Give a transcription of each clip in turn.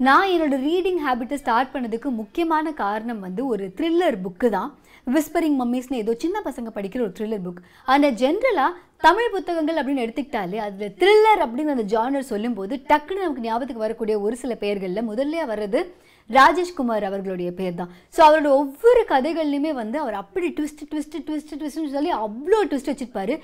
நான் என்னோடய reading ஹேபிட்டை start பண்ணதுக்கு முக்கியமான காரணம் வந்து ஒரு த்ரில்லர் புக்கு தான். விஸ்பரிங் மம்மிஸ்னு ஏதோ சின்ன பசங்க படிக்கிற ஒரு த்ரில்லர் புக் ஆனால் ஜென்ரலாக தமிழ் புத்தகங்கள் அப்படின்னு எடுத்துக்கிட்டாலே அதில் த்ரில்லர் அப்படின்னு அந்த ஜானர் சொல்லும்போது டக்குன்னு நமக்கு ஞாபகத்துக்கு வரக்கூடிய ஒரு சில பெயர்களில் முதல்ல வர்றது ராஜேஷ்குமார் அவர்களுடைய பேர் தான் ஸோ அவரோட ஒவ்வொரு கதைகள்லையுமே வந்து அவர் அப்படி ட்விஸ்ட் ட்விஸ்ட் ட்விஸ்ட் ட்விஸ்ட்னு சொல்லி அவ்வளோ ட்விஸ்ட் வச்சிருப்பாரு.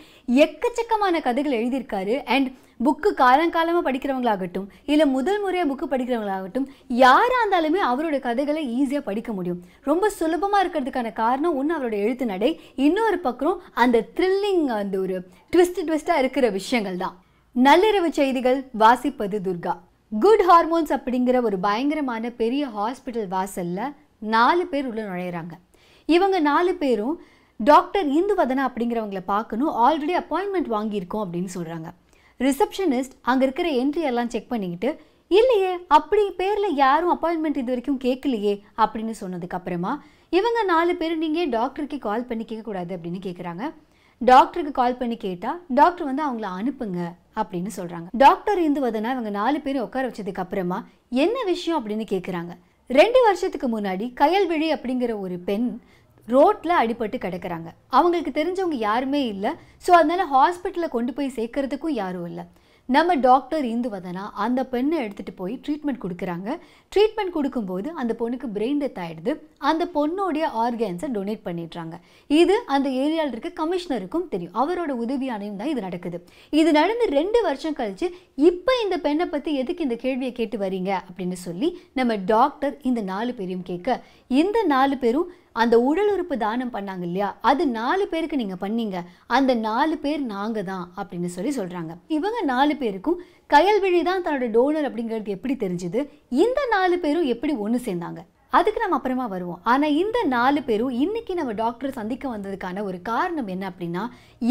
எக்கச்சக்கமான கதைகள் எழுதியிருக்காரு. அண்ட் புக்கு காலங்காலமாக படிக்கிறவங்களாகட்டும் இல்லை முதல் முறையாக புக்கு படிக்கிறவங்களாகட்டும் யாராக இருந்தாலுமே அவரோட கதைகளை ஈஸியாக படிக்க முடியும். ரொம்ப சுலபமாக இருக்கிறதுக்கான காரணம் ஒன்று அவரோட எழுத்து நடை. இன்னொரு பக்கம் அந்த த்ரில்லிங் அந்த ஒரு ட்விஸ்ட் ட்விஸ்ட்டாக இருக்கிற விஷயங்கள் தான் நள்ளிரவு செய்திகள் வாசிப்பது துர்கா. குட் ஹார்மோன்ஸ் அப்படிங்கிற ஒரு பயங்கரமான பெரிய ஹாஸ்பிட்டல் வாசலில் நாலு பேர் உள்ளே நுழையிறாங்க. இவங்க நாலு பேரும் டாக்டர் இந்துவதனா அப்படிங்கிறவங்கள பார்க்கணும். ஆல்ரெடி அப்பாயின்மெண்ட் வாங்கியிருக்கோம் அப்படின்னு சொல்கிறாங்க ரிசப்ஷனிஸ்ட் அங்கே இருக்கிற என்ட்ரி எல்லாம் செக் பண்ணிக்கிட்டு இல்லையே அப்படி பேரில் யாரும் அப்பாயின்மெண்ட் இது வரைக்கும் கேட்கலையே அப்படின்னு சொன்னதுக்கப்புறமா இவங்க நாலு பேர் நீங்கள் டாக்டருக்கு கால் பண்ணி கேட்கக்கூடாது அப்படின்னு கேட்குறாங்க டாக்டருக்கு கால் பண்ணி கேட்டால் டாக்டர் வந்து அவங்கள அனுப்புங்க. அப்படின்னு சொல்கிறாங்க டாக்டர் இந்துவதனா இவங்க நாலு பேரும் உட்கார வச்சதுக்கு அப்புறமா என்ன விஷயம் அப்படின்னு கேட்குறாங்க ரெண்டு வருஷத்துக்கு முன்னாடி கயல்விழி அப்படிங்கிற ஒரு பெண் ரோட்டில் அடிபட்டு கிடக்கிறாங்க. அவங்களுக்கு தெரிஞ்சவங்க யாருமே இல்லை. ஸோ அதனால் ஹாஸ்பிட்டலில் கொண்டு போய் சேர்க்கறதுக்கும் யாரும் இல்லை. நம்ம டாக்டர் இந்துவதனா அந்த பெண்ணை எடுத்துகிட்டு போய் ட்ரீட்மெண்ட் கொடுக்குறாங்க. ட்ரீட்மெண்ட் கொடுக்கும்போது அந்த பொண்ணுக்கு பிரெயின் டெத் ஆகிடுது அந்த பொண்ணோடைய ஆர்கன்ஸை டொனேட் பண்ணிடுறாங்க. இது அந்த ஏரியாவில் இருக்க கமிஷனருக்கும் தெரியும். அவரோட உதவியானையும் தான் இது நடக்குது. இது நடந்து ரெண்டு வருஷம் கழிச்சு இப்போ இந்த பெண்ணை பற்றி எதுக்கு இந்த கேள்வியை கேட்டு வரீங்க? அப்படின்னு சொல்லி நம்ம டாக்டர் இந்த நாலு பேரையும் கேட்க இந்த நாலு பேரும் அந்த உடல் உறுப்பு தானம் பண்ணாங்க இல்லையா? அது நாலு பேருக்கு நீங்கள் பண்ணீங்க. அந்த நாலு பேர் நாங்கள் தான் அப்படின்னு சொல்லி சொல்கிறாங்க இவங்க நாலு பேருக்கும் கயல்விழி தான் தன்னோட டோனர் அப்படிங்கிறது எப்படி தெரிஞ்சுது? இந்த நாலு பேரும் எப்படி ஒன்று சேர்ந்தாங்க? அதுக்கு நம்ம அப்புறமா வருவோம். ஆனால் இந்த நாலு பேரும் இன்னைக்கு நம்ம டாக்டர் சந்திக்க வந்ததுக்கான ஒரு காரணம் என்ன அப்படின்னா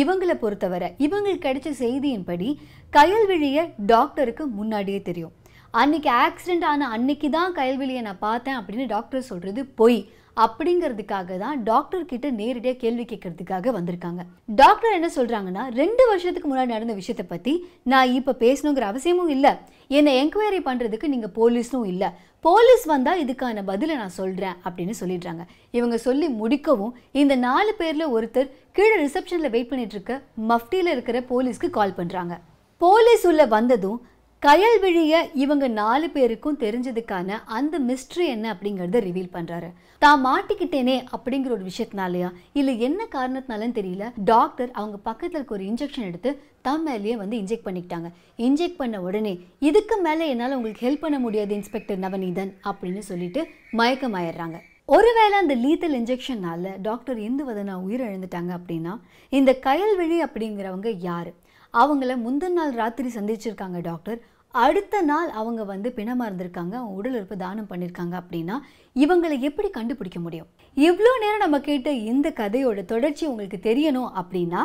இவங்களை பொறுத்தவரை இவங்களுக்கு கிடைச்ச செய்தியின்படி கயல்விழியை டாக்டருக்கு முன்னாடியே தெரியும். அன்னைக்கு ஆக்சிடென்ட் ஆன அன்னைக்கு தான் கயல்விழியை நான் பார்த்தேன் அப்படின்னு டாக்டர் சொல்கிறது பொய். அப்படிங்கிறதுக்காக தான் டாக்டர் கிட்ட நேரடியாக கேள்வி கேட்கறதுக்காக வந்திருக்காங்க. டாக்டர் என்ன சொல்றாங்கன்னா ரெண்டு வருஷத்துக்கு முன்னாடி நடந்த விஷயத்தை பத்தி நான் இப்போ பேசணுங்கிற அவசியமும் இல்லை. என்னை என்கொயரி பண்றதுக்கு நீங்க போலீஸும் இல்லை. போலீஸ் வந்தா இதுக்கான பதிலை நான் சொல்றேன் அப்படின்னு சொல்லிடுறாங்க. இவங்க சொல்லி முடிக்கவும் இந்த நாலு பேர்ல ஒருத்தர் கீழே ரிசப்ஷன்ல வெயிட் பண்ணிட்டு இருக்க மஃப்டியில் இருக்கிற போலீஸ்க்கு கால் பண்றாங்க. போலீஸ் உள்ள வந்ததும் கயல்விழிய இவங்க நாலு பேருக்கும் தெரிஞ்சதுக்கான அந்த மிஸ்ட்ரி என்ன அப்படிங்கறத ரிவீல் பண்றாரு. தான் மாட்டிக்கிட்டேனே அப்படிங்கிற ஒரு விஷயத்தினாலயா? இல்ல என்ன காரணத்தினாலும் தெரியல. டாக்டர் அவங்க பக்கத்துல இருக்க ஒரு இன்ஜெக்ஷன் எடுத்து தம் மேலேயே வந்து இன்ஜெக்ட் பண்ணிக்கிட்டாங்க. இன்ஜெக்ட் பண்ண உடனே இதுக்கு மேலே என்னால் உங்களுக்கு ஹெல்ப் பண்ண முடியாது இன்ஸ்பெக்டர் நவநீதன் அப்படின்னு சொல்லிட்டு மயக்கமாயிடுறாங்க. ஒருவேளை அந்த லீத்தல் இன்ஜெக்ஷனால டாக்டர் இந்துவதனா உயிரிழந்துட்டாங்க அப்படின்னா இந்த கயல்விழி அப்படிங்கிறவங்க யாரு? அவங்கள முந்தின நாள் ராத்திரி சந்திச்சிருக்காங்க டாக்டர் அடுத்த நாள் அவங்க வந்து பிணமாக இருந்திருக்காங்க அவங்க உடல் உறுப்பு தானம் பண்ணியிருக்காங்க அப்படின்னா இவங்களை எப்படி கண்டுபிடிக்க முடியும்? இவ்வளோ நேரம் நம்ம கேட்ட இந்த கதையோட தொடர்ச்சி உங்களுக்கு தெரியணும் அப்படின்னா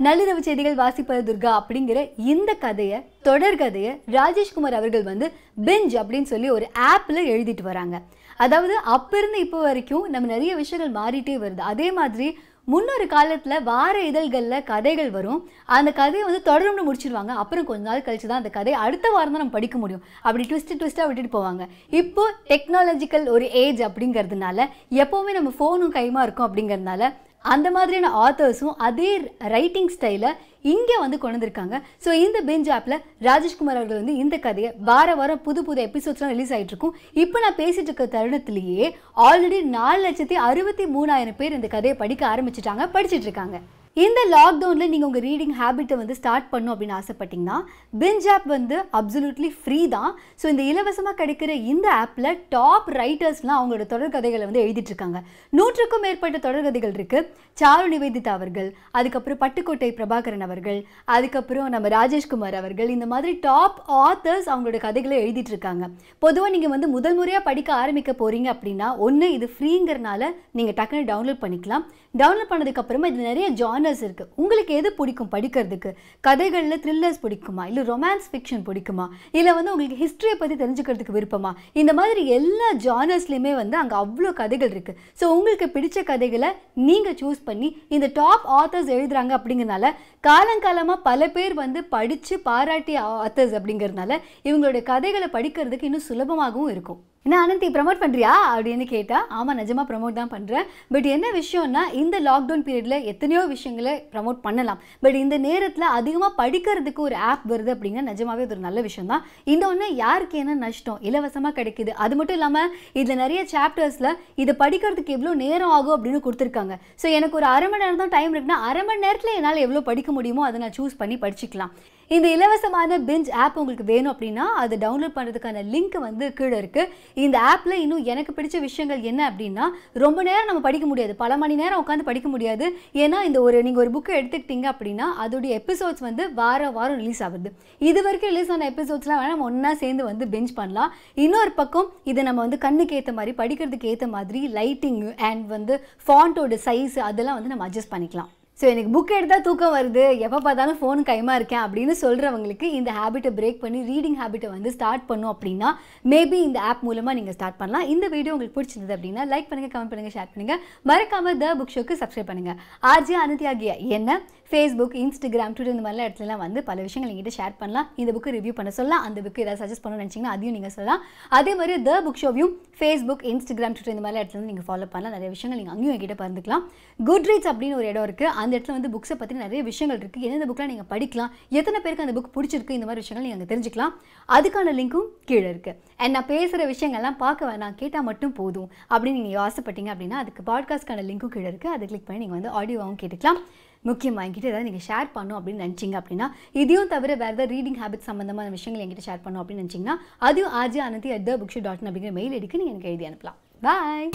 நள்ளிரவு செய்திகள் வாசிப்பது துர்கா அப்படிங்கிற இந்த கதையை தொடர்கதையை ராஜேஷ்குமார் அவர்கள் வந்து பெஞ்ச் அப்படின்னு சொல்லி ஒரு ஆப்பில் எழுதிட்டு வராங்க. அதாவது அப்போ இருந்து இப்போ வரைக்கும் நம்ம நிறைய விஷயங்கள் மாறிட்டே வருது. அதே மாதிரி முன்னொரு காலத்தில் வார இதழ்களில் கதைகள் வரும். அந்த கதையை வந்து தொடர்ந்து முடிச்சிருவாங்க. அப்புறம் கொஞ்ச நாள் கழிச்சு தான் அந்த கதை அடுத்த வாரம் தான் நம்ம படிக்க முடியும். அப்படி ட்விஸ்ட் ட்விஸ்ட்டாக விட்டுட்டு போவாங்க. இப்போ டெக்னாலஜிக்கல் ஒரு ஏஜ் அப்படிங்கிறதுனால எப்போவுமே நம்ம ஃபோனும் கைமா இருக்கும் அப்படிங்கிறதுனால அந்த மாதிரியான ஆத்தர்ஸும் அதே ரைட்டிங் ஸ்டைலை இங்கே வந்து கொண்டு வந்திருக்காங்க ஸோ இந்த பெஞ்ச் ஆப்பில் ராஜேஷ்குமார் அவர்கள் வந்து இந்த கதையை வார வாரம் புது புது எபிசோட்ஸ்லாம் ரிலீஸ் ஆகிட்டு இருக்கும். இப்போ நான் பேசிட்டு இருக்க தருணத்திலேயே ஆல்ரெடி நாலு லட்சத்தி அறுபத்தி மூணாயிரம் பேர் இந்த கதையை படிக்க ஆரம்பிச்சிட்டாங்க படிச்சுட்டு இருக்காங்க. இந்த லாக்டவுனில் நீங்கள் உங்கள் ரீடிங் ஹேபிட்டை வந்து ஸ்டார்ட் பண்ணும் அப்படின்னு ஆசைப்பட்டிங்கன்னா பிஞ்ச் ஆப் வந்து அப்சல்யூட்லி ஃப்ரீ தான். ஸோ இந்த இலவசமாக கிடைக்கிற இந்த ஆப்பில் டாப் ரைட்டர்ஸ்லாம் அவங்களோட தொடர்கதைகளை வந்து எழுதிட்டுருக்காங்க நூற்றுக்கும் மேற்பட்ட தொடர்கதைகள் இருக்குது சாரு நிவேதிதா அவர்கள் அதுக்கப்புறம் பட்டுக்கோட்டை பிரபாகரன் அவர்கள் அதுக்கப்புறம் நம்ம ராஜேஷ்குமார் அவர்கள் இந்த மாதிரி டாப் ஆத்தர்ஸ் அவங்களோட கதைகளை எழுதிட்டுருக்காங்க பொதுவாக நீங்கள் வந்து முதல் முறையாக படிக்க ஆரம்பிக்க போகிறீங்க அப்படின்னா ஒன்று இது ஃப்ரீங்கிறனால நீங்கள் டக்குன்னு டவுன்லோட் பண்ணிக்கலாம். டவுன்லோட் பண்ணதுக்கப்புறமா இது நிறைய ஜானர்ஸ் இருக்குது உங்களுக்கு எது பிடிக்கும் படிக்கிறதுக்கு? கதைகளில் த்ரில்லர்ஸ் பிடிக்குமா? இல்லை ரொமான்ஸ் ஃபிக்ஷன் பிடிக்குமா? இல்லை வந்து உங்களுக்கு ஹிஸ்ட்ரியை பற்றி தெரிஞ்சுக்கிறதுக்கு விருப்பமா? இந்த மாதிரி எல்லா ஜானர்ஸ்லையுமே வந்து அங்கே அவ்வளோ கதைகள் இருக்குது ஸோ உங்களுக்கு பிடிச்ச கதைகளை நீங்கள் சூஸ் பண்ணி இந்த டாப் ஆத்தர்ஸ் எழுதுறாங்க அப்படிங்கிறனால காலங்காலமாக பல பேர் வந்து படித்து பாராட்டிய ஆத்தர்ஸ் அப்படிங்கிறதுனால இவங்களுடைய கதைகளை படிக்கிறதுக்கு இன்னும் சுலபமாகவும் இருக்கும். என்ன அனந்தி ப்ரமோட் பண்ணுறியா அப்படின்னு கேட்டால் ஆமாம் நிஜமாக ப்ரமோட் தான் பண்ணுறேன் பட் என்ன விஷயம்னா இந்த லாக்டவுன் பீரியடில் எத்தனையோ விஷயங்களை ப்ரமோட் பண்ணலாம். பட் இந்த நேரத்தில் அதிகமாக படிக்கிறதுக்கு ஒரு ஆப் வருது அப்படின்னா நிஜமாவே அது ஒரு நல்ல விஷயம் தான் இந்த ஒன்று யாருக்கு என்ன நஷ்டம்? இலவசமாக கிடைக்குது. அது மட்டும் இல்லாமல் இதில் நிறைய சாப்டர்ஸில் இதை படிக்கிறதுக்கு எவ்வளோ நேரம் ஆகும் அப்படின்னு கொடுத்துருக்காங்க. ஸோ எனக்கு ஒரு அரை மணி நேரம் தான் டைம் இருக்குன்னா அரை மணி நேரத்தில் என்னால் எவ்வளோ படிக்க முடியுமோ அதை நான் சூஸ் பண்ணி படிச்சுக்கலாம். இந்த இலவசமான பெஞ்ச் ஆப் உங்களுக்கு வேணும் அப்படின்னா அது டவுன்லோட் பண்ணுறதுக்கான லிங்க் வந்து கீழே இருக்குது இந்த ஆப்பில் இன்னும் எனக்கு பிடிச்ச விஷயங்கள் என்ன அப்படின்னா ரொம்ப நேரம் நம்ம படிக்க முடியாது. பல மணி நேரம் உட்காந்து படிக்க முடியாது. ஏன்னா இந்த ஒரு நீங்கள் ஒரு புக்கை எடுத்துக்கிட்டீங்க அப்படின்னா அதோடைய எபிசோட்ஸ் வந்து வார வாரம் ரிலீஸ் ஆகுது. இது வரைக்கும் ரிலீஸ் ஆன எபிசோட்ஸ்லாம் வேணால் நம்ம ஒன்றா சேர்ந்து வந்து பெஞ்ச் பண்ணலாம். இன்னொரு பக்கம் இதை நம்ம வந்து கண்ணுக்கு ஏற்ற மாதிரி படிக்கிறதுக்கு ஏற்ற மாதிரி லைட்டிங் அண்ட் வந்து ஃபாண்ட்டோட சைஸ் அதெல்லாம் வந்து நம்ம அட்ஜஸ்ட் பண்ணிக்கலாம். ஸோ எனக்கு புக் எடுத்தால் தூக்கம் வருது. எப்போ பார்த்தாலும் ஃபோன் கைமா இருக்கேன் அப்படின்னு சொல்கிறவங்களுக்கு இந்த ஹேபிட்டை பிரேக் பண்ணி ரீடிங் ஹேபிட்டை வந்து ஸ்டார்ட் பண்ணும் அப்படின்னா மேபி இந்த ஆப் மூலமாக நீங்கள் ஸ்டார்ட் பண்ணலாம். இந்த வீடியோ உங்களுக்கு பிடிச்சிருந்தது அப்படின்னா லைக் பண்ணுங்கள் கமெண்ட் பண்ணுங்கள் ஷேர் பண்ணுங்கள் மறக்காமல் த புக் ஷோக்கு சப்ஸ்கிரைப் பண்ணுங்கள் ஆர்ஜி அனுதி ஆகிய என்ன? ஃபேஸ்புக் இன்ஸ்டாகிராம் ட்விட்டர் இந்த மாதிரிலாம் இடத்துலலாம் வந்து பல விஷயங்கள் எங்கிட்ட ஷேர் பண்ணலாம். இந்த புக்கு ரிவ்யூ பண்ண சொல்லலாம். அந்த புக்கு ஏதாவது சஜஸ்ட் பண்ணணும்னு நினச்சிங்கன்னா அதையும் நீங்கள் சொல்லலாம். அதே மாதிரி த புக் ஷோவையும் ஃபேஸ்புக் இன்ஸ்டாகிராம் ட்விட்டர் இந்த மாதிரி இடத்துல வந்து நீங்கள் ஃபாலோ பண்ணலாம். நிறைய விஷயங்கள் நீங்கள் அங்கேயும் எங்கிட்ட பகிர்ந்துக்கலாம். குட் ரீட்ஸ் அப்படின்னு ஒரு இடம் இருக்குது அந்த இடத்துல வந்து புக்ஸை பற்றி நிறைய விஷயங்கள் இருக்குது எந்தெந்த புக்கெலாம் நீங்கள் படிக்கலாம்? எத்தனை பேருக்கு அந்த புக் பிடிச்சிருக்கு? இந்த மாதிரி விஷயங்கள் நீங்கள் அங்கே தெரிஞ்சுக்கலாம். அதுக்கான லிங்க்கும் கீழே இருக்குது அண்ட் நான் பேசுகிற விஷயங்கள்லாம் பார்க்க வேணாம். கேட்டால் மட்டும் போதும் அப்படின்னு நீங்கள் ஆசைப்பட்டீங்க அப்படின்னா அதுக்கு பாட்காஸ்ட்கான லிங்க்கும் கீழே இருக்குது அதை கிளிக் பண்ணி நீங்கள் வந்து ஆடியோவாகவும் கேட்டுக்கலாம். முக்கியமாக என்கிட்ட ஏதாவது நீங்கள் ஷேர் பண்ணும் அப்படின்னு நினச்சிங்க அப்படின்னா இதையும் தவிர வேறு ஏதாவது ரீடிங் ஹேபிட் சம்மந்தமான விஷயங்கள் என்கிட்ட ஷேர் பண்ணும் அப்படின்னு நினச்சிங்கன்னா அதையும் ஆஜி Ananthi at the book show dot அப்படிங்கிற மெயில் எடுக்க நீங்கள் எனக்கு எழுதி அனுப்பலாம். பாய்